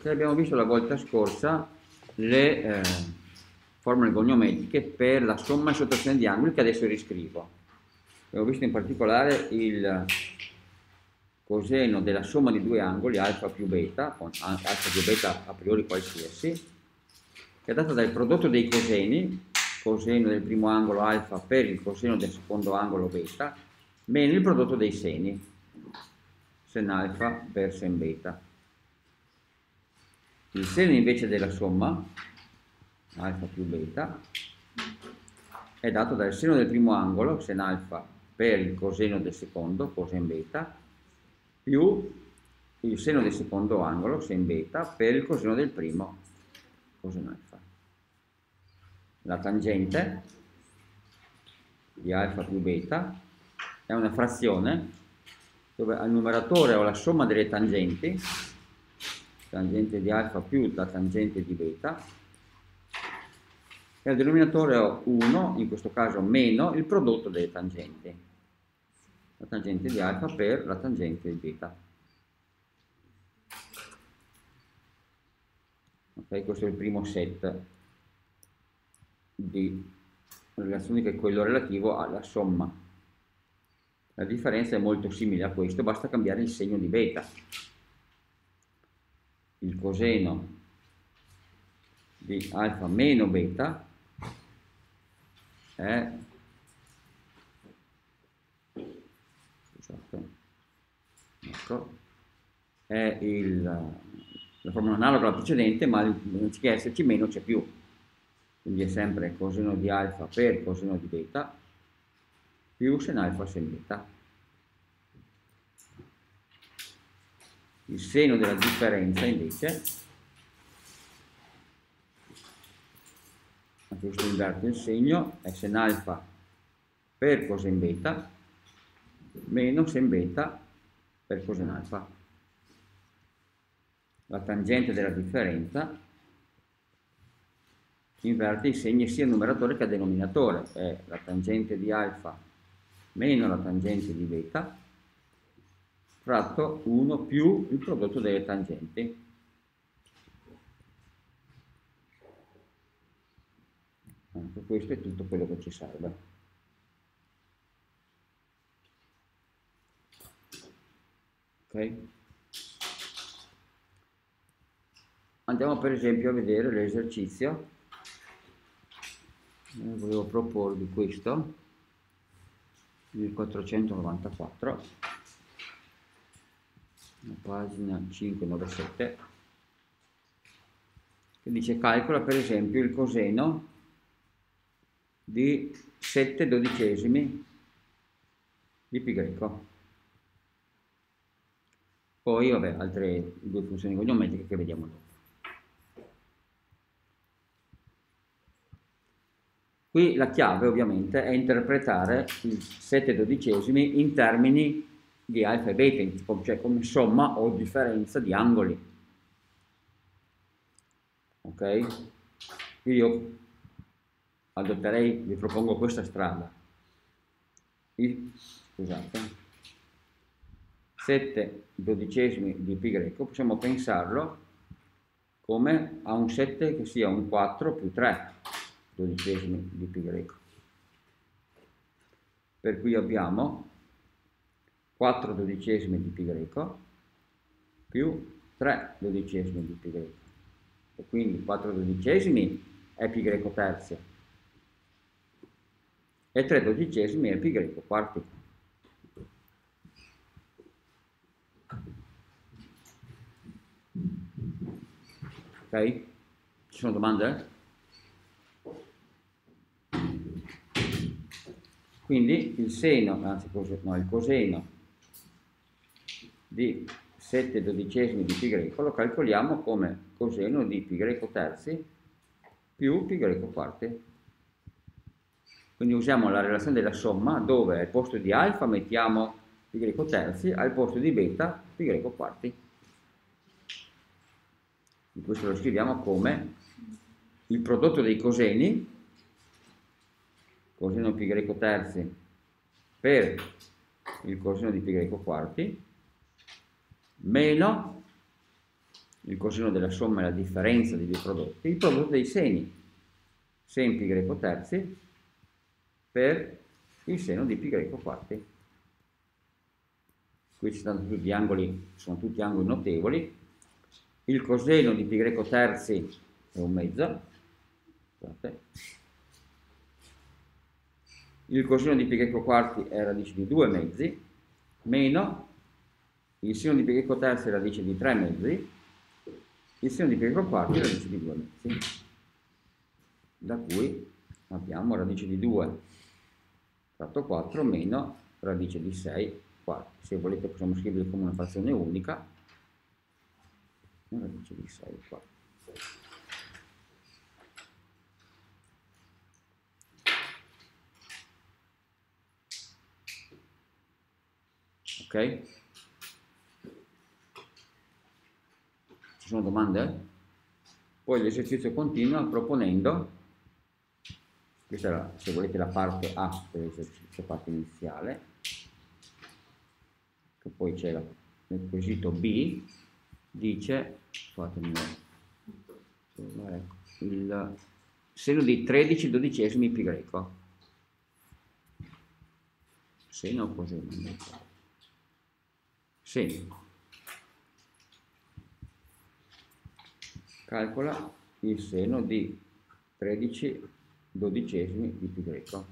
che abbiamo visto la volta scorsa le eh, formule goniometriche per la somma e sottrazione di angoli che adesso riscrivo. Abbiamo visto in particolare il coseno della somma di due angoli, alfa più beta, con alfa più beta a priori qualsiasi, che è data dal prodotto dei coseni, coseno del primo angolo alfa per il coseno del secondo angolo beta, meno il prodotto dei seni, sen alfa per sen beta. Il seno invece della somma, alfa più beta, è dato dal seno del primo angolo, sen alfa per il coseno del secondo, cosen beta, più il seno del secondo angolo, sen beta, per il coseno del primo, coseno alfa. La tangente di alfa più beta è una frazione dove al numeratore ho la somma delle tangenti, tangente di alfa più la tangente di beta, e al denominatore ho 1, in questo caso meno, il prodotto delle tangenti la tangente di alfa per la tangente di beta. Ok, questo è il primo set di relazioni che è quello relativo alla somma. La differenza è molto simile a questo, basta cambiare il segno di beta. Il coseno di alfa meno beta è scusate, ecco, è il, la formula analoga alla precedente, ma anziché esserci meno c'è più. Quindi è sempre coseno di alfa per coseno di beta più sen alfa sen beta. Il seno della differenza invece, a questo inverte il segno, è sen alfa per cosen beta meno sen beta per cosen alfa. La tangente della differenza inverte i segni sia numeratore che denominatore, è la tangente di alfa meno la tangente di beta, fratto 1 più il prodotto delle tangenti. Ecco, questo è tutto quello che ci serve. Andiamo per esempio a vedere l'esercizio. Eh, volevo proporvi questo, il 494, la pagina 597, che dice calcola per esempio il coseno di 7 dodicesimi di pi greco. Poi, vabbè, altre due funzioni goniometriche che vediamo dopo. Qui la chiave ovviamente è interpretare il 7 dodicesimi in termini di alfa e beta, cioè come somma o differenza di angoli. Ok? Io adotterei, vi propongo questa strada. Il, scusate. 7 dodicesimi di pi greco, possiamo pensarlo come a un 7 che sia un 4 più 3 dodicesimi di pi greco. Per cui abbiamo 4 dodicesimi di pi greco più 3 dodicesimi di pi greco. E quindi 4 dodicesimi è pi greco terzi e 3 dodicesimi è pi greco quarti. Ok? Ci sono domande? Quindi il seno, anzi no, il coseno di 7 dodicesimi di pi greco lo calcoliamo come coseno di pi greco terzi più pi greco quarti. Quindi usiamo la relazione della somma dove al posto di alfa mettiamo pi greco terzi, al posto di beta pi greco quarti questo lo scriviamo come il prodotto dei coseni, coseno pi greco terzi per il coseno di pi greco quarti, meno il coseno della somma è la differenza dei due prodotti, il prodotto dei seni, sen pi greco terzi per il seno di pi greco quarti. Qui ci sono tutti angoli, sono tutti angoli notevoli. Il coseno di pi greco terzi è un mezzo. Scusate. Il coseno di pi greco quarti è radice di due mezzi, meno il seno di greco terzi è radice di tre mezzi, il seno di greco quarti è radice di due mezzi, da cui abbiamo radice di 2 fratto 4 meno radice di 6 quarti. Se volete possiamo scrivere come una frazione unica, radice di 6 quarti. Ok? Ci sono domande? Poi l'esercizio continua proponendo, questa è se volete la parte A dell'esercizio, parte iniziale, che poi c'è nel quesito B, dice, fatemi il seno di 13 dodicesimi pi greco. Seno coseno? Seno. Calcola il seno di 13 dodicesimi di pi greco.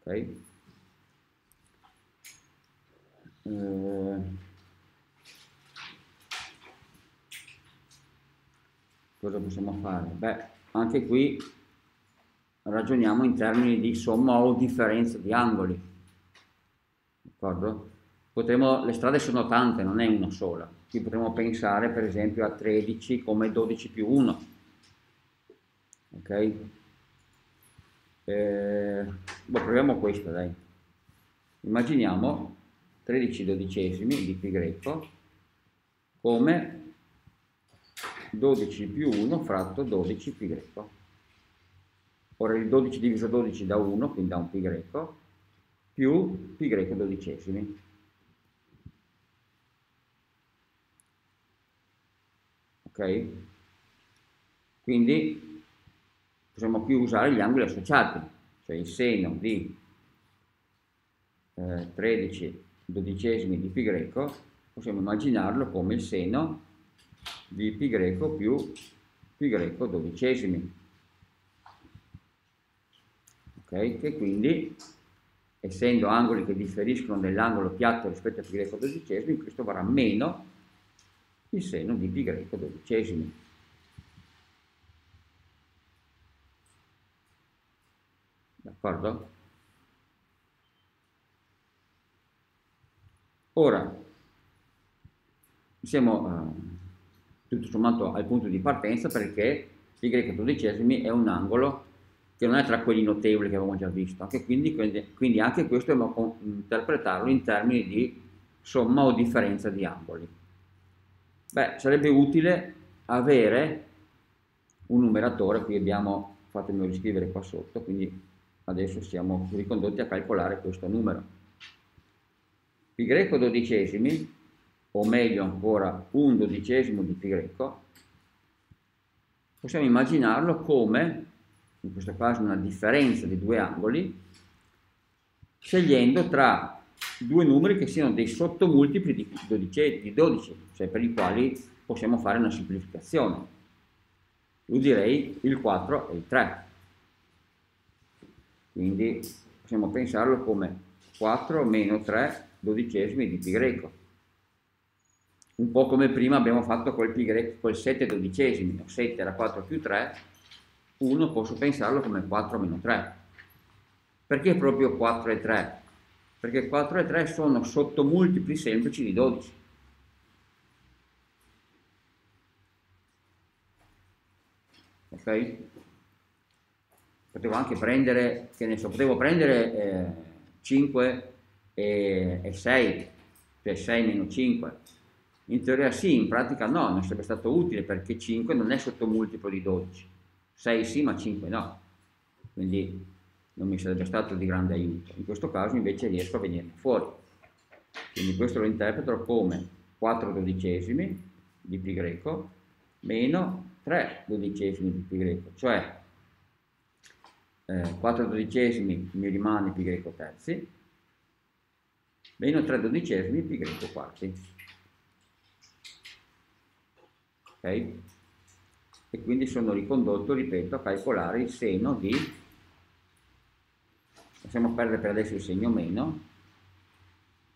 Ok? Eh, cosa possiamo fare? Beh, anche qui ragioniamo in termini di somma o differenza di angoli. D'accordo? Potremmo, le strade sono tante, non è una sola. Qui potremmo pensare per esempio a 13 come 12 più 1. Ok? Eh, boh, proviamo questa, dai. Immaginiamo 13 dodicesimi di pi greco come 12 più 1 fratto 12 pi greco. Ora il 12 diviso 12 da 1, quindi da un pi greco, più pi greco dodicesimi. Ok? Quindi possiamo qui usare gli angoli associati, cioè il seno di eh, 13 dodicesimi di pi greco, possiamo immaginarlo come il seno di pi greco più pi greco dodicesimi. Ok? Che quindi essendo angoli che differiscono nell'angolo piatto rispetto a pi greco dodicesimi, questo varrà meno il seno di pi greco dodicesimi. D'accordo? Ora, siamo eh, tutto sommato al punto di partenza perché pi greco dodicesimi è un angolo che non è tra quelli notevoli che avevamo già visto, anche quindi, quindi anche questo dobbiamo interpretarlo in termini di somma o differenza di angoli. Beh, sarebbe utile avere un numeratore, qui abbiamo, fatemi riscrivere qua sotto, quindi adesso siamo ricondotti a calcolare questo numero. Pi greco dodicesimi, o meglio ancora un dodicesimo di pi greco, possiamo immaginarlo come in questo caso una differenza di due angoli, scegliendo tra due numeri che siano dei sottomultipli di 12, di 12 cioè per i quali possiamo fare una semplificazione. Io direi il 4 e il 3. Quindi possiamo pensarlo come 4 meno 3 dodicesimi di pi greco. Un po' come prima abbiamo fatto col pi greco, col 7 dodicesimi, 7 era 4 più 3, 1 posso pensarlo come 4 meno 3. Perché proprio 4 e 3? Perché 4 e 3 sono sottomultipli semplici di 12. Ok? Potevo anche prendere, che ne so, potevo prendere eh, 5 e, e 6, cioè 6 meno 5. In teoria sì, in pratica no, non sarebbe stato utile perché 5 non è sottomultiplo di 12. 6 sì, ma 5 no. Quindi non mi sarebbe stato di grande aiuto. In questo caso invece riesco a venire fuori. Quindi questo lo interpreto come 4 dodicesimi di pi greco meno 3 dodicesimi di pi greco, cioè eh, 4 dodicesimi mi rimane pi greco terzi, meno 3 dodicesimi pi greco quarti. Ok? E quindi sono ricondotto, ripeto, a calcolare il seno di, possiamo perdere per adesso il segno meno,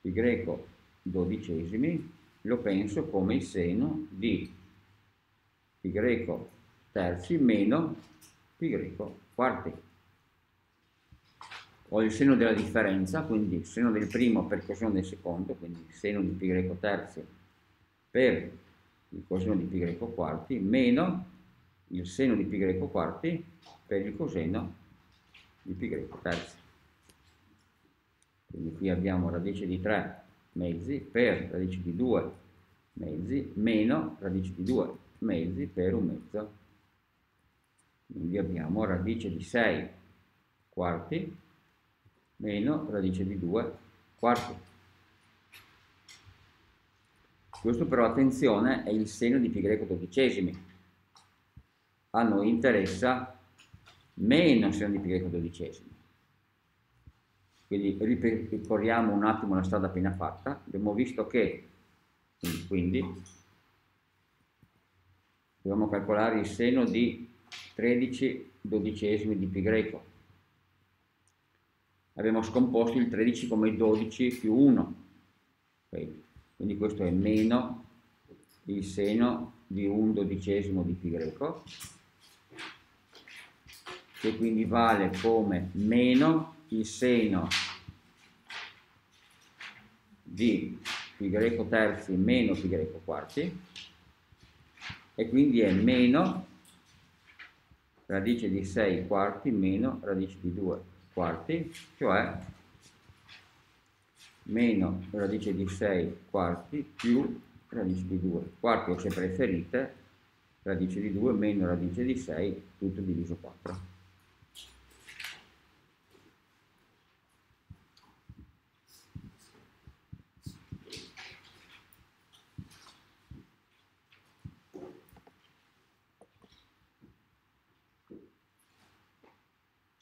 pi greco dodicesimi, lo penso come il seno di pi greco terzi meno pi greco quarti. Ho il seno della differenza, quindi il seno del primo per il coseno del secondo, quindi il seno di pi greco terzi per il coseno di pi greco quarti, meno il seno di pi greco quarti per il coseno di pi greco terzi. Quindi qui abbiamo radice di 3 mezzi per radice di 2 mezzi meno radice di 2 mezzi per un mezzo. Quindi abbiamo radice di 6 quarti meno radice di 2 quarti. Questo però, attenzione, è il seno di greco dodicesimi. A noi interessa meno seno di greco dodicesimi. Quindi ripercorriamo un attimo la strada appena fatta. Abbiamo visto che, quindi, dobbiamo calcolare il seno di 13 dodicesimi di pi greco. Abbiamo scomposto il 13 come 12 più 1. Okay. Quindi questo è meno il seno di un dodicesimo di pi greco, che quindi vale come meno il seno di pi greco terzi meno pi greco quarti e quindi è meno radice di 6 quarti meno radice di 2 quarti, cioè meno radice di 6 quarti più radice di 2 quarti o se preferite radice di 2 meno radice di 6 tutto diviso 4.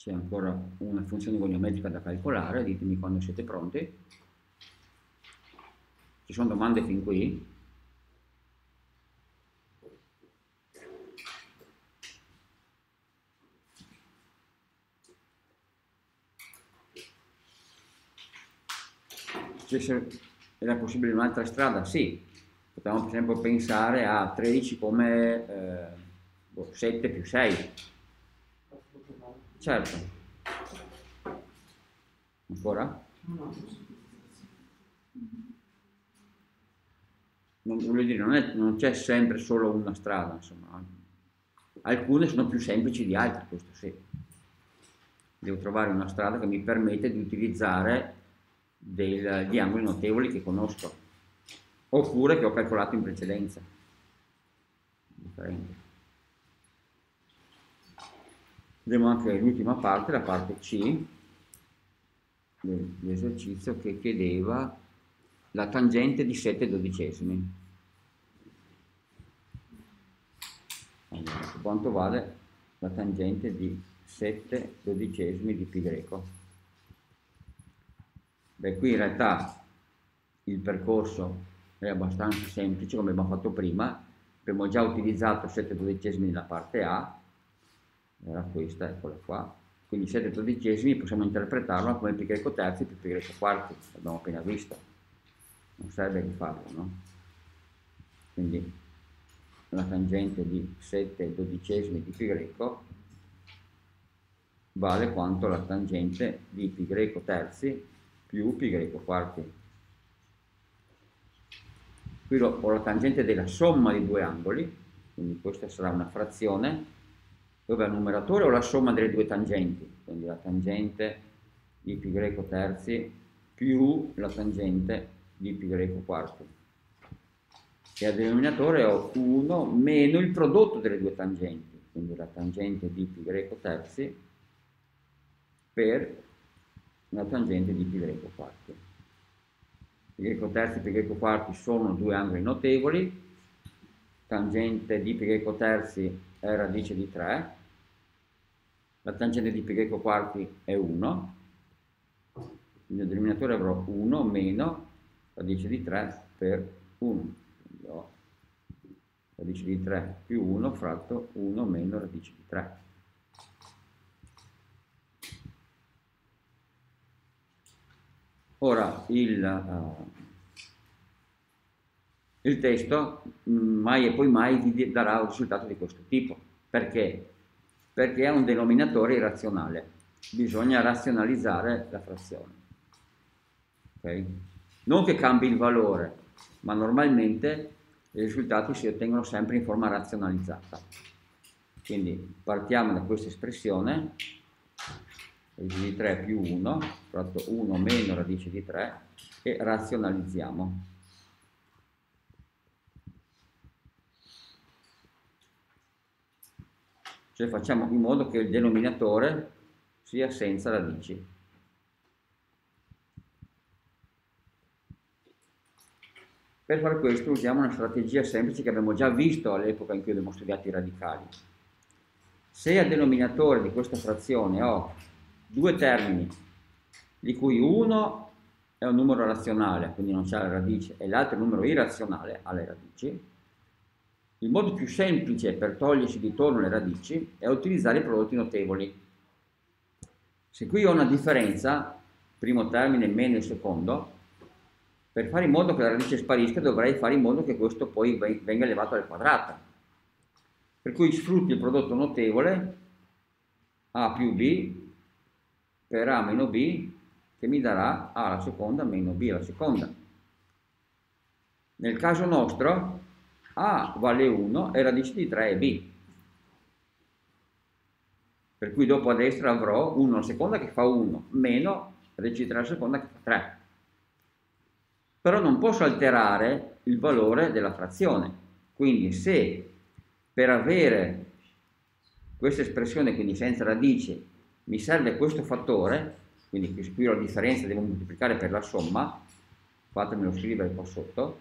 C'è ancora una funzione goniometrica da calcolare, ditemi quando siete pronti. Ci sono domande fin qui? era possibile un'altra strada? Sì, potevamo per esempio pensare a 13 come eh, 7 boh, più 6 Certo. Ancora? Non, voglio dire, non, è, non c'è sempre solo una strada, insomma. Alcune sono più semplici di altre, questo sì. Devo trovare una strada che mi permette di utilizzare degli angoli notevoli che conosco, oppure che ho calcolato in precedenza. Differente. Vedremo anche l'ultima parte, la parte C dell'esercizio che chiedeva la tangente di 7 dodicesimi. Allora, quanto vale la tangente di 7 dodicesimi di pi greco? Beh, qui in realtà il percorso è abbastanza semplice, come abbiamo fatto prima. Abbiamo già utilizzato 7 dodicesimi nella parte A, era questa, eccola qua. Quindi 7 tredicesimi possiamo interpretarla come pi greco terzi più pi greco quarti, l'abbiamo appena visto. Non serve rifarlo, no? Quindi la tangente di 7 dodicesimi di pi greco vale quanto la tangente di pi greco terzi più pi greco quarti. Qui ho la tangente della somma di due angoli, quindi questa sarà una frazione dove al numeratore ho la somma delle due tangenti, quindi la tangente di greco terzi più la tangente di greco quarti. E al denominatore ho 1 meno il prodotto delle due tangenti, quindi la tangente di greco terzi per una tangente di greco quarti. Greco terzi e greco quarti sono due angoli notevoli, tangente di greco terzi è radice di 3, la tangente di pi greco quarti è 1, quindi nel denominatore avrò 1 meno radice di 3 per 1. Quindi ho radice di 3 più 1 fratto 1 meno radice di 3. Ora il, uh, il testo mm, mai e poi mai vi darà un risultato di questo tipo. Perché? Perché è un denominatore irrazionale. Bisogna razionalizzare la frazione. Okay? Non che cambi il valore, ma normalmente i risultati si ottengono sempre in forma razionalizzata. Quindi partiamo da questa espressione radice di 3 più 1, fratto 1 meno radice di 3 e razionalizziamo. Cioè facciamo in modo che il denominatore sia senza radici. Per fare questo usiamo una strategia semplice che abbiamo già visto all'epoca in cui abbiamo studiato i radicali. Se al denominatore di questa frazione ho due termini, di cui uno è un numero razionale, quindi non c'è la radice, e l'altro è un numero irrazionale, ha le radici, il modo più semplice per togliersi di torno le radici è utilizzare i prodotti notevoli. Se qui ho una differenza, primo termine meno il secondo, per fare in modo che la radice sparisca dovrei fare in modo che questo poi venga elevato al quadrato. Per cui sfrutto il prodotto notevole a più b per A meno B che mi darà A alla seconda meno B alla seconda. Nel caso nostro A vale 1 e radice di 3 è B. Per cui dopo a destra avrò 1 alla seconda che fa 1 meno radice di 3 alla seconda che fa 3. Però non posso alterare il valore della frazione. Quindi se per avere questa espressione, quindi senza radice, mi serve questo fattore, quindi qui la differenza, devo moltiplicare per la somma, fatemelo scrivere qua sotto,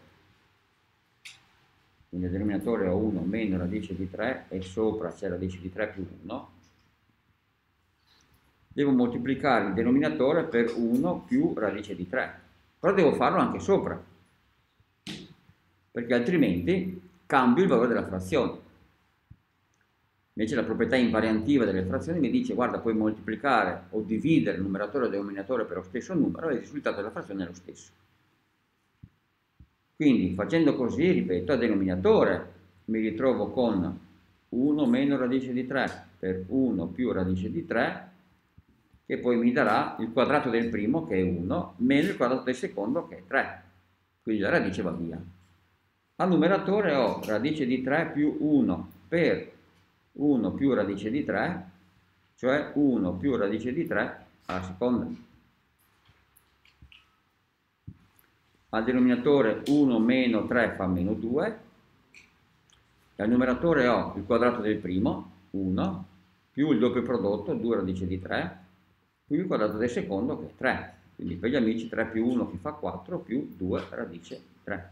il denominatore ho 1 meno radice di 3 e sopra c'è radice di 3 più 1, devo moltiplicare il denominatore per 1 più radice di 3, però devo farlo anche sopra, perché altrimenti cambio il valore della frazione. Invece la proprietà invariantiva delle frazioni mi dice guarda puoi moltiplicare o dividere il numeratore e il denominatore per lo stesso numero e il risultato della frazione è lo stesso. Quindi facendo così, ripeto, a denominatore mi ritrovo con 1 meno radice di 3 per 1 più radice di 3 che poi mi darà il quadrato del primo che è 1 meno il quadrato del secondo che è 3. Quindi la radice va via. Al numeratore ho radice di 3 più 1 per 1 più radice di 3, cioè 1 più radice di 3 alla seconda. Al denominatore 1 meno 3 fa meno 2, e al numeratore ho il quadrato del primo, 1, più il doppio prodotto, 2 radice di 3, più il quadrato del secondo che è 3. Quindi per gli amici 3 più 1 che fa 4 più 2 radice di 3.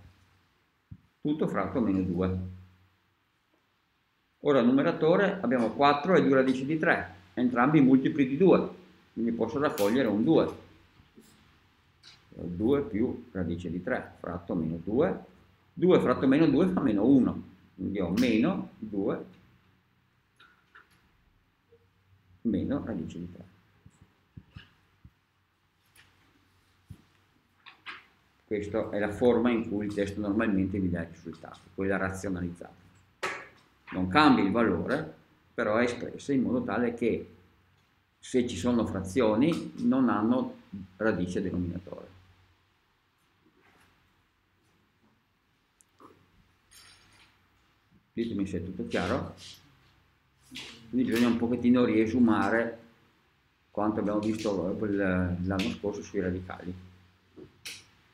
Tutto fratto meno 2. Ora al numeratore abbiamo 4 e 2 radici di 3, entrambi multipli di 2, quindi posso raccogliere un 2. 2 più radice di 3, fratto meno 2. 2 fratto meno 2 fa meno 1, quindi ho meno 2 meno radice di 3. Questa è la forma in cui il testo normalmente vi dà il risultato, quella razionalizzata non cambia il valore, però è espressa in modo tale che se ci sono frazioni non hanno radice denominatore. Ditemi se è tutto chiaro. Quindi bisogna un pochettino riesumare quanto abbiamo visto l'anno scorso sui radicali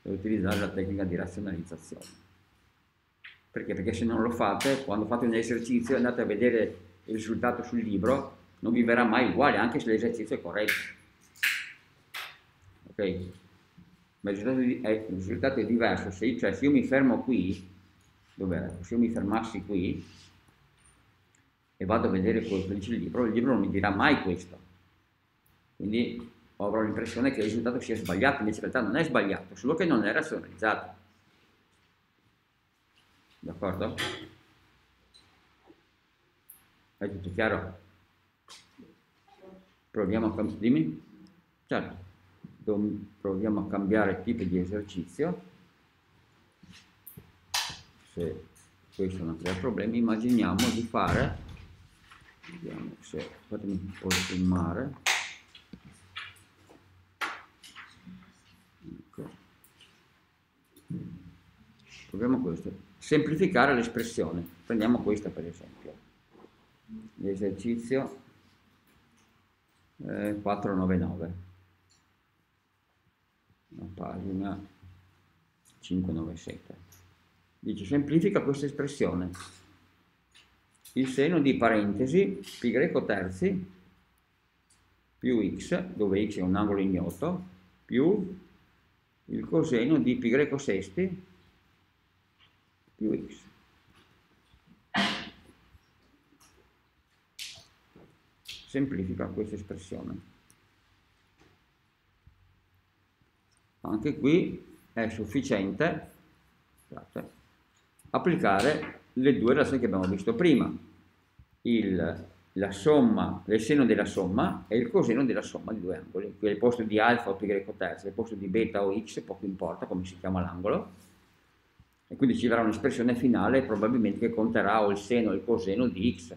per utilizzare la tecnica di razionalizzazione. Perché? Perché se non lo fate, quando fate un esercizio e andate a vedere il risultato sul libro, non vi verrà mai uguale, anche se l'esercizio è corretto. ok? Ma il risultato, è, il risultato è diverso, se, cioè se io mi fermo qui, dov'è? Se io mi fermassi qui e vado a vedere cosa dice il libro, il libro non mi dirà mai questo. Quindi avrò l'impressione che il risultato sia sbagliato, invece in realtà non è sbagliato, solo che non è razionalizzato. D'accordo? È tutto chiaro? Proviamo a? Certo. Proviamo a cambiare tipo di esercizio. Se questo non crea problemi, immaginiamo di fare. Vediamo se fatemi un po' filmare. Ecco. Proviamo questo. Semplificare l'espressione. Prendiamo questa per esempio. L'esercizio eh, 499 la pagina 597 dice semplifica questa espressione. Il seno di parentesi pi greco terzi più x dove x è un angolo ignoto più il coseno di pi greco sesti più x. Semplifica questa espressione. Anche qui è sufficiente. Scusate, applicare le due relazioni che abbiamo visto prima, il, la somma, il seno della somma e il coseno della somma di due angoli. Qui al posto di alfa o pi greco terzo, al posto di beta o x, poco importa come si chiama l'angolo, e quindi ci verrà un'espressione finale probabilmente che conterà o il seno o il coseno di x.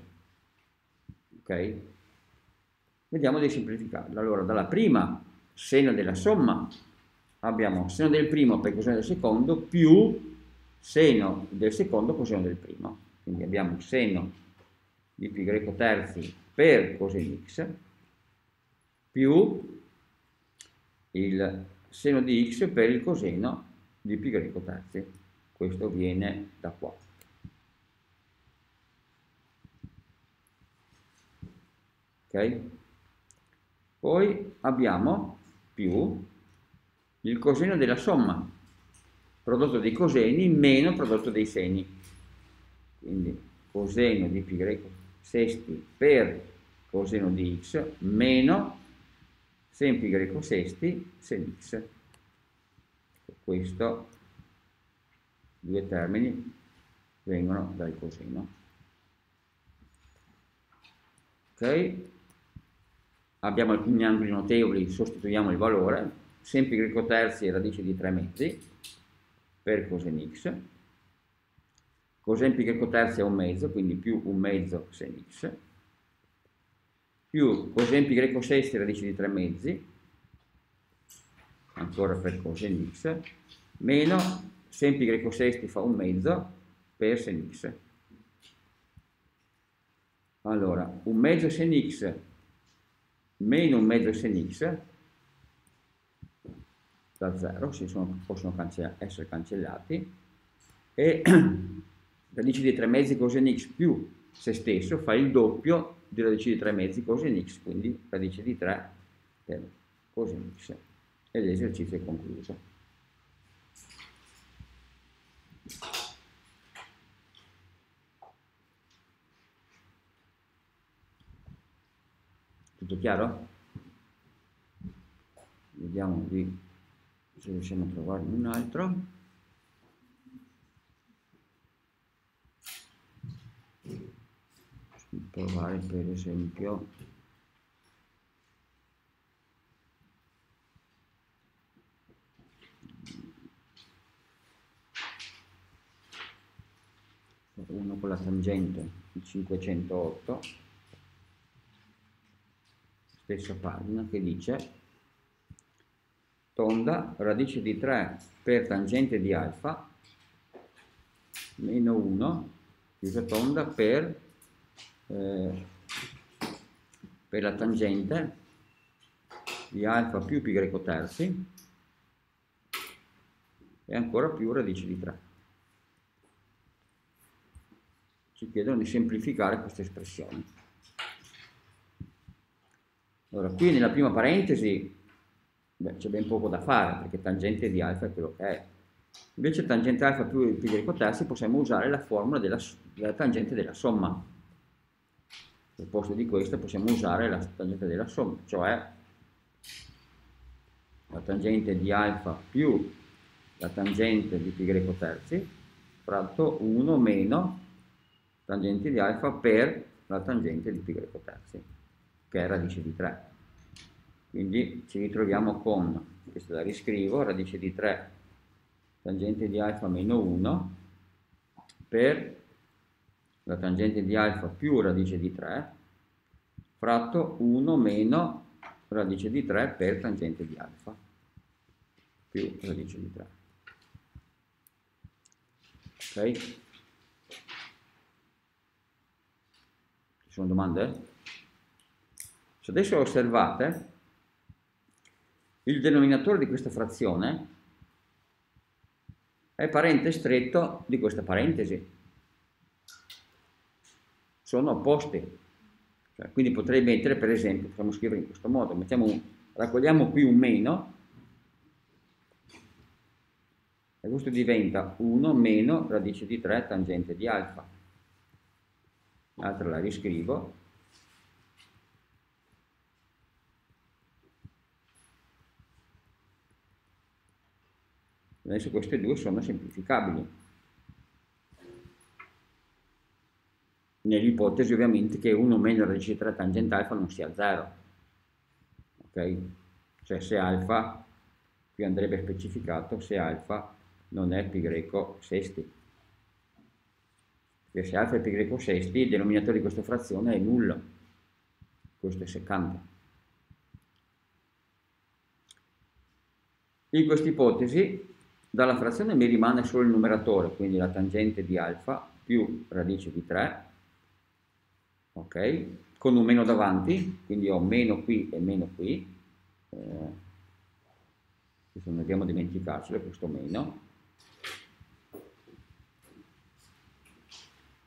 Ok? Vediamo di semplificarla. Allora, dalla prima seno della somma abbiamo seno del primo per coseno del secondo più seno del secondo coseno del primo. Quindi abbiamo seno di greco terzi per coseno x più il seno di x per il coseno di greco terzi. Questo viene da qua. Ok? Poi abbiamo più il coseno della somma, prodotto dei coseni meno prodotto dei seni. Quindi coseno di greco sesti per coseno di x meno sen greco sesti sen x. Questo, due termini, vengono dal coseno. Ok? abbiamo alcuni angoli notevoli, sostituiamo il valore, sempre greco terzi e radice di 3 mezzi per cosen x, cosen pi greco terzi è un mezzo, quindi più un mezzo sen x, più cosen pi greco sesti radice di 3 mezzi, ancora per cosen x, meno sen pi greco sesti fa un mezzo per sen x. Allora, un mezzo sen x meno un mezzo sin x da 0, si sono, possono cancella, essere cancellati, e radice di 3 mezzi coseno x più se stesso fa il doppio di radice di 3 mezzi coseno x, quindi radice di 3 per coseno x. E l'esercizio è concluso. Tutto chiaro? Vediamo di se riusciamo a trovare un altro. Provare per esempio uno con la tangente il 508 stessa pagina che dice tonda radice di 3 per tangente di alfa meno 1 chiusa tonda per, eh, per la tangente di alfa più pi greco terzi e ancora più radice di 3. Ci chiedono di semplificare questa espressione. Allora, qui nella prima parentesi beh, c'è ben poco da fare perché tangente di alfa è quello che è. Invece tangente alfa più pi greco terzi possiamo usare la formula della, della tangente della somma. Al posto di questa possiamo usare la tangente della somma, cioè la tangente di alfa più la tangente di pi greco terzi fratto 1 meno tangente di alfa per la tangente di pi greco terzi, che è radice di 3. Quindi ci ritroviamo con, questa la riscrivo, radice di 3 tangente di alfa meno 1 per la tangente di alfa più radice di 3 fratto 1 meno radice di 3 per tangente di alfa più radice di 3. Ok? Ci sono domande? Se adesso osservate, il denominatore di questa frazione è parente stretto di questa parentesi. Sono opposti. Cioè, quindi potrei mettere, per esempio, possiamo scrivere in questo modo, un, raccogliamo qui un meno, e questo diventa 1 meno radice di 3 tangente di alfa. L'altra la riscrivo. Adesso queste due sono semplificabili. nell'ipotesi ovviamente che 1 meno di 3 tangente alfa non sia 0. Ok? Cioè se alfa, qui andrebbe specificato se alfa non è pi greco sesti. Perché se alfa è pi greco sesti, il denominatore di questa frazione è nullo. Questo è seccante. In questa ipotesi, dalla frazione mi rimane solo il numeratore, quindi la tangente di alfa più radice di 3 ok? Con un meno davanti, quindi ho meno qui e meno qui, eh, questo non dobbiamo dimenticarcelo, questo meno,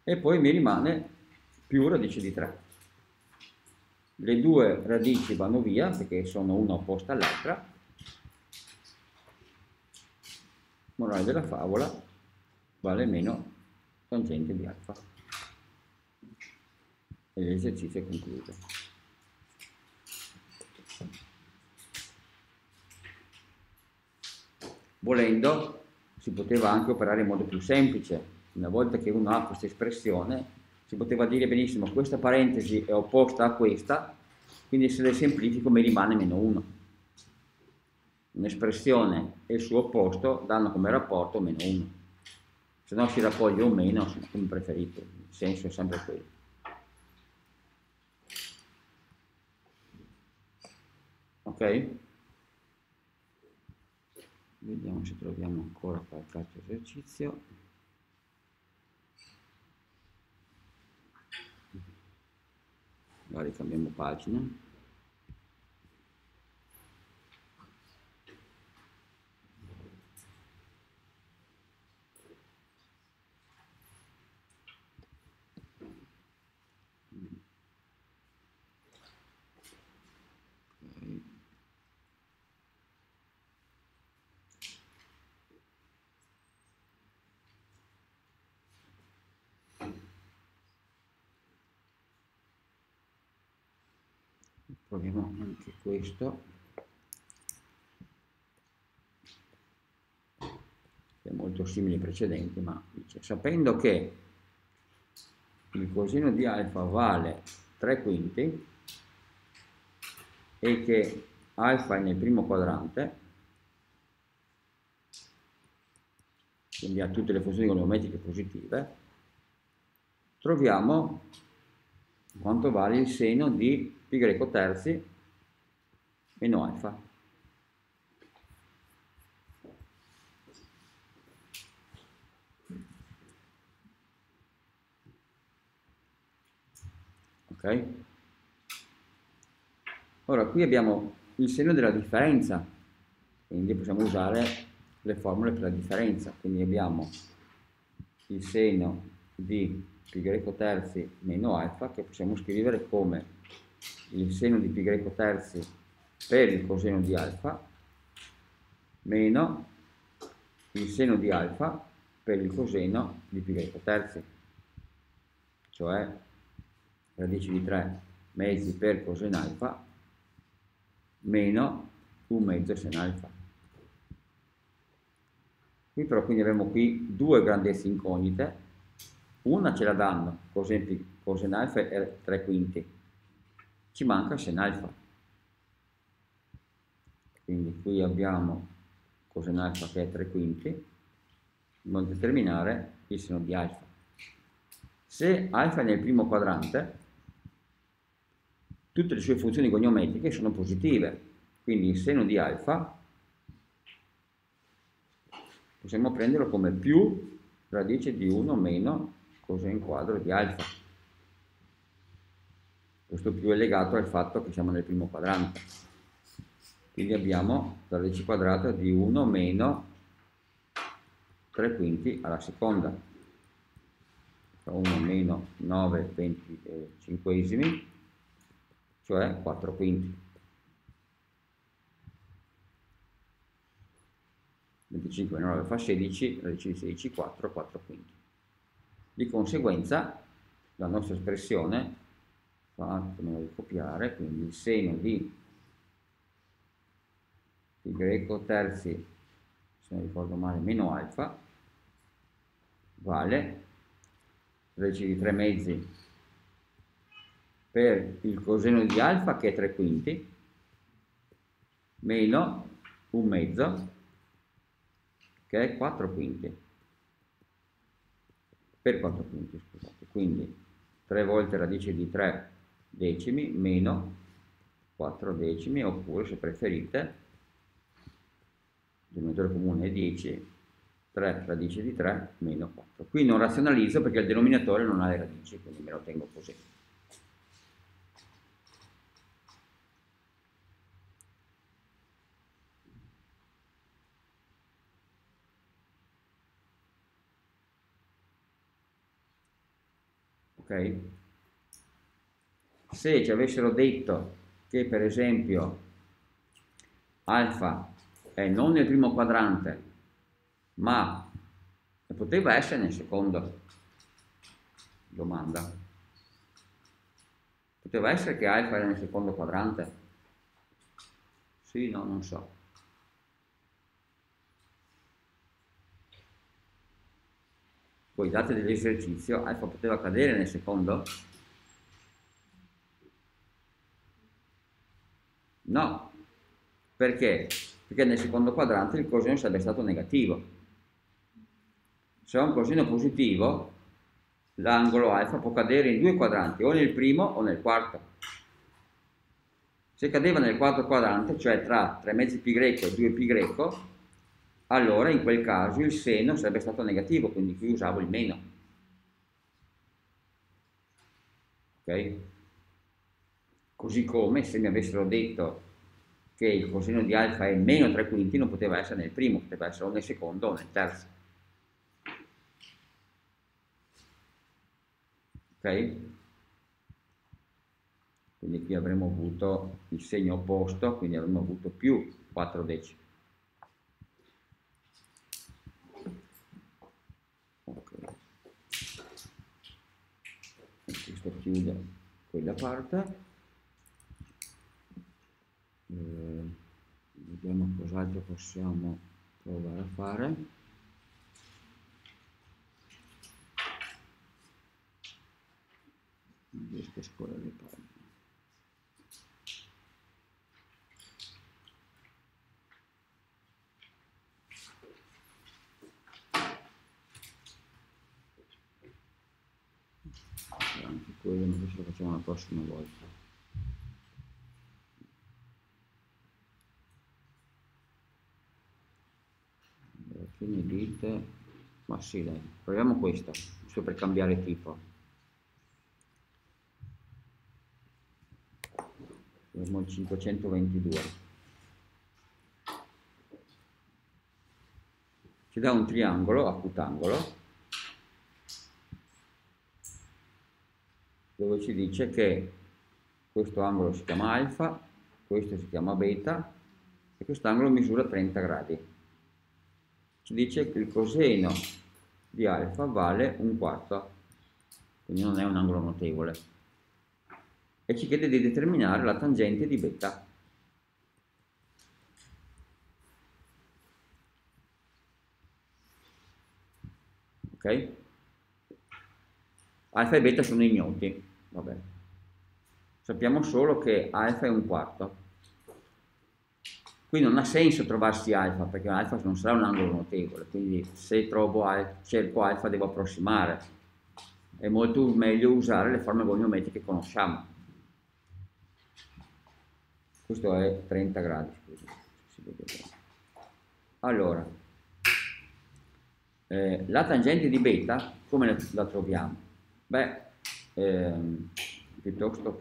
e poi mi rimane più radice di 3. Le due radici vanno via perché sono una opposta all'altra. Morale della favola vale meno tangente di alfa e l'esercizio è concluso. Volendo si poteva anche operare in modo più semplice, una volta che uno ha questa espressione si poteva dire benissimo questa parentesi è opposta a questa, quindi se le semplifico mi rimane meno 1. Un'espressione e il suo opposto danno come rapporto meno 1. Se no si raccoglie un meno, come preferite, il senso è sempre quello. ok? Vediamo se troviamo ancora qualche altro esercizio. Magari cambiamo pagina. Proviamo anche questo. È molto simile ai precedenti ma dice sapendo che il coseno di alfa vale 3 quinti e che alfa è nel primo quadrante quindi ha tutte le funzioni volumetriche positive troviamo quanto vale il seno di greco terzi meno alfa. Ok? Ora qui abbiamo il segno della differenza, quindi possiamo usare le formule per la differenza, quindi abbiamo il seno di greco terzi meno alfa che possiamo scrivere come il seno di pi greco terzi per il coseno di alfa meno il seno di alfa per il coseno di pi greco terzi, cioè radice di 3 mezzi per coseno alfa meno un mezzo sen alfa. Qui però quindi abbiamo qui due grandezze incognite, una ce la danno, coseno, coseno alfa è 3 quinti, ci manca sen alfa. Quindi qui abbiamo coseno alfa che è 3 quinti, dobbiamo determinare il seno di alfa. Se alfa è nel primo quadrante, tutte le sue funzioni goniometriche sono positive, quindi il seno di alfa possiamo prenderlo come più radice di 1 meno coseno quadro di alfa. Questo più è legato al fatto che siamo nel primo quadrante. Quindi abbiamo la radice quadrata di 1 meno 3 quinti alla seconda. 1 meno 9 25esimi, cioè 4 quinti. 25 meno 9 fa 16, radice di 16, 4, 4 quinti. Di conseguenza la nostra espressione, fatemelo ricopiare, quindi il seno di greco terzi, se non ricordo male, meno alfa, vale radice di 3 mezzi per il coseno di alfa che è 3 quinti, meno un mezzo che è 4 quinti. Per 4 quinti scusate. Quindi 3 volte radice di 3 decimi meno 4 decimi oppure se preferite il denominatore comune è 10 3 radice di 3 meno 4 qui non razionalizzo perché il denominatore non ha le radici quindi me lo tengo così ok? Se ci avessero detto che per esempio alfa è non nel primo quadrante, ma poteva essere nel secondo, domanda. Poteva essere che alfa era nel secondo quadrante? Sì, no, non so. poi date dell'esercizio, alfa poteva cadere nel secondo? No, perché? Perché nel secondo quadrante il coseno sarebbe stato negativo. Se ho un coseno positivo, l'angolo alfa può cadere in due quadranti, o nel primo o nel quarto. Se cadeva nel quarto quadrante, cioè tra 3 mezzi pi greco e 2 pi greco, allora in quel caso il seno sarebbe stato negativo, quindi qui usavo il meno. Ok? Così come se mi avessero detto che il coseno di alfa è meno 3 quinti, non poteva essere nel primo, poteva essere o nel secondo o nel terzo. Ok? Quindi qui avremmo avuto il segno opposto, quindi avremmo avuto più 4 decimi. questo chiude quella parte eh, vediamo cos'altro possiamo provare a fare. Non riesco a scorrere le pagine quello invece lo facciamo la prossima volta fine dite ma sì dai proviamo questa giusto per cambiare tipo abbiamo il 522 ci dà un triangolo acutangolo dove ci dice che questo angolo si chiama alfa, questo si chiama beta e quest'angolo misura 30 gradi. Ci dice che il coseno di alfa vale un quarto, quindi non è un angolo notevole, e ci chiede di determinare la tangente di beta. Ok? Alfa e beta sono ignoti, vabbè. Sappiamo solo che alfa è un quarto. Qui non ha senso trovarsi alfa, perché alfa non sarà un angolo notevole, quindi se trovo alfa, cerco alfa devo approssimare. È molto meglio usare le forme goniometriche che conosciamo. Questo è 30 gradi. Allora, eh, la tangente di beta, come la troviamo? Beh, ehm, piuttosto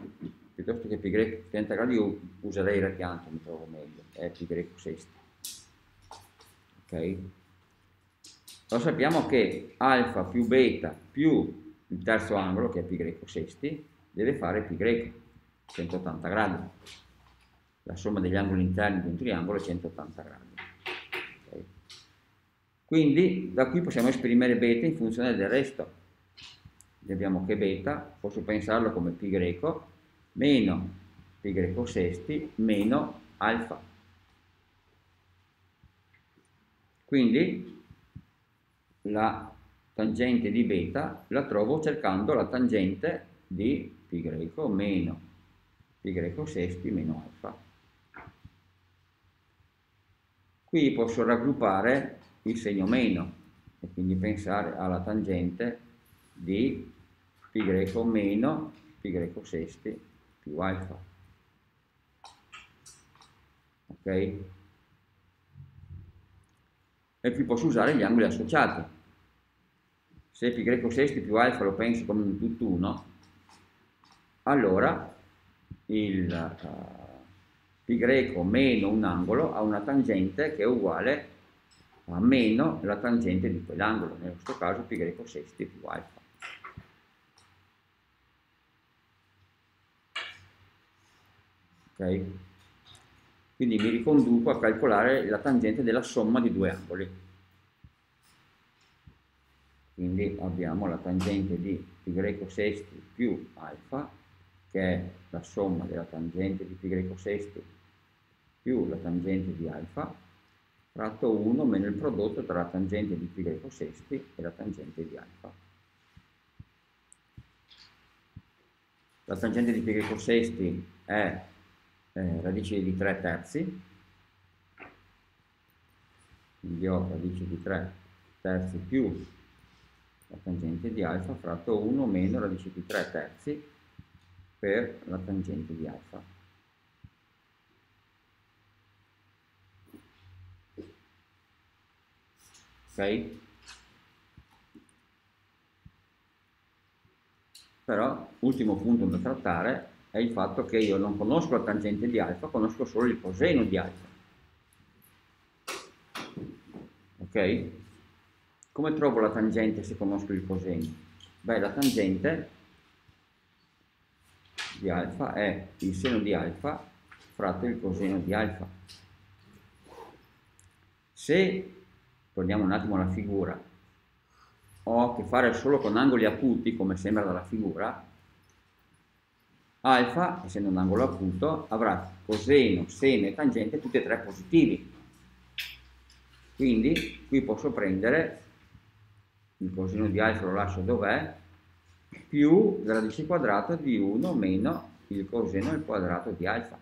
piuttosto che pi greco 30 gradi io userei il radiante, mi trovo meglio, è pi greco sesti. Ok? Però sappiamo che alfa più beta più il terzo angolo, che è pi greco sesti, deve fare pi greco, 180 gradi. La somma degli angoli interni di un triangolo è 180 gradi. Okay? Quindi da qui possiamo esprimere beta in funzione del resto. Abbiamo che beta, posso pensarlo come greco, meno pi greco sesti meno alfa. Quindi la tangente di beta la trovo cercando la tangente di pi greco meno pi greco sesti meno alfa. Qui posso raggruppare il segno meno e quindi pensare alla tangente di pi greco meno pi greco sesti più alfa. Ok? E qui posso usare gli angoli associati. Se pi greco sesti più alfa lo penso come un tutt'uno, allora il uh, pi greco meno un angolo ha una tangente che è uguale a meno la tangente di quell'angolo, nel nostro caso pi greco sesti più alfa. Ok? Quindi mi riconduco a calcolare la tangente della somma di due angoli. Quindi abbiamo la tangente di greco sesti più alfa, che è la somma della tangente di greco sesti più la tangente di alfa, fratto 1 meno il prodotto tra la tangente di greco sesti e la tangente di alfa. La tangente di greco sesti è eh, radice di 3 terzi, quindi ho radice di 3 terzi più la tangente di alfa fratto 1 meno radice di 3 terzi per la tangente di alfa. Ok? Però, ultimo punto da trattare, è il fatto che io non conosco la tangente di alfa, conosco solo il coseno di alfa. Ok? Come trovo la tangente se conosco il coseno? Beh, la tangente di alfa è il seno di alfa fratto il coseno di alfa. Se, torniamo un attimo alla figura, ho a che fare solo con angoli acuti, come sembra dalla figura, alfa, essendo un angolo acuto, avrà coseno, seno e tangente tutti e tre positivi. Quindi qui posso prendere il coseno di alfa, lo lascio dov'è, più la radice quadrata di 1 meno il coseno al quadrato di alfa.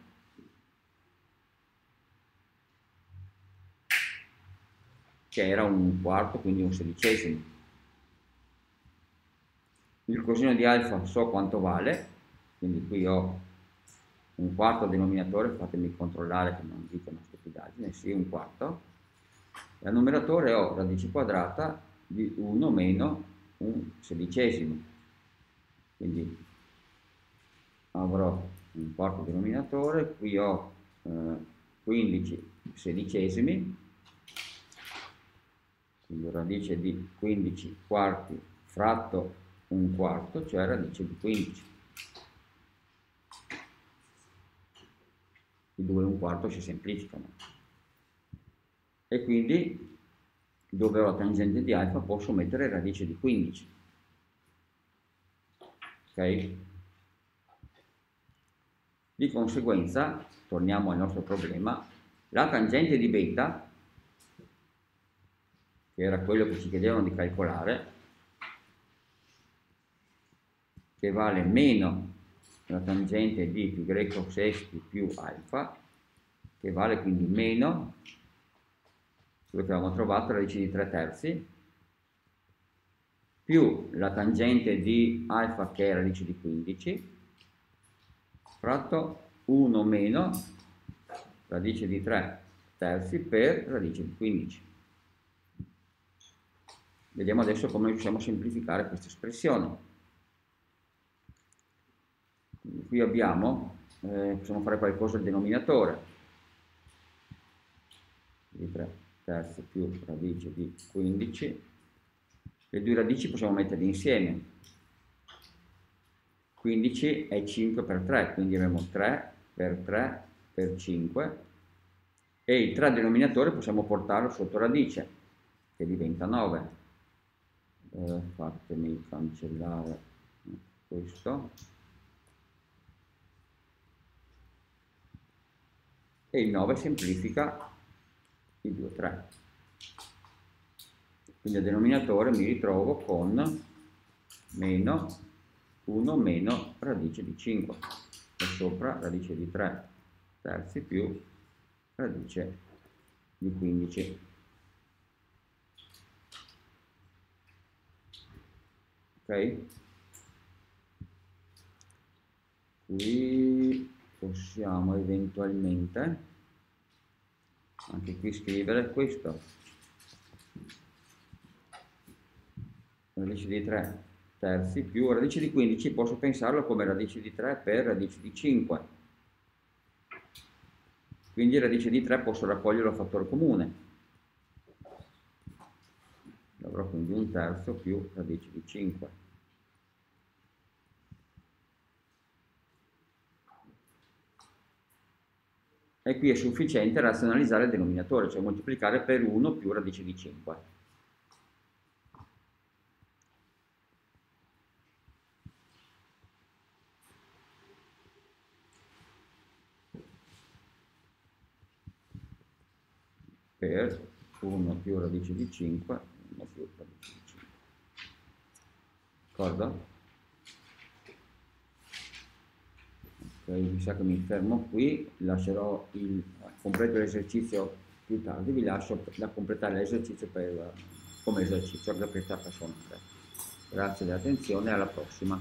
Che era un quarto, quindi un sedicesimo. Il coseno di alfa so quanto vale, quindi qui ho un quarto denominatore, fatemi controllare che non dico una stupidaggine, sì, un quarto, e al numeratore ho radice quadrata di 1 meno un sedicesimo, quindi avrò un quarto denominatore, qui ho eh, 15 sedicesimi, quindi radice di 15 quarti fratto un quarto, cioè radice di 15. I 2 e un quarto si semplificano. E quindi dove ho la tangente di alfa posso mettere radice di 15. Ok? Di conseguenza, torniamo al nostro problema, la tangente di beta, che era quello che ci chiedevano di calcolare, che vale meno la tangente di pi greco sesti più alfa, che vale quindi meno quello che avevamo trovato, radice di 3 terzi, più la tangente di alfa che è radice di 15, fratto 1 meno radice di 3 terzi per radice di 15. Vediamo adesso come riusciamo a semplificare questa espressione. Qui abbiamo, eh, possiamo fare qualcosa al denominatore, di 3 terzi più radice di 15, le due radici possiamo metterle insieme. 15 è 5 per 3, quindi avremo 3 per 3 per 5 e il 3 denominatore possiamo portarlo sotto radice, che diventa 9. Eh, fatemi cancellare questo. E il 9 semplifica i 2, 3. Quindi al denominatore mi ritrovo con meno 1 meno radice di 5 e sopra radice di 3 terzi più radice di 15. Ok? Qui possiamo eventualmente anche qui scrivere questo. Radice di 3 terzi più radice di 15 posso pensarlo come radice di 3 per radice di 5 quindi radice di 3 posso raccoglierlo a fattore comune. Avrò quindi un terzo più radice di 5 e qui è sufficiente razionalizzare il denominatore, cioè moltiplicare per 1 più radice di 5. per 1 più radice di 5, 1 più radice di 5. D'accordo? Mi sa che mi fermo qui, lascerò il completo l'esercizio più tardi, vi lascio da completare l'esercizio come esercizio per questa personale. Grazie dell'attenzione alla prossima.